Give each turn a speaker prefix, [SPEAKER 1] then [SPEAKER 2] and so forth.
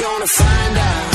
[SPEAKER 1] gonna find out.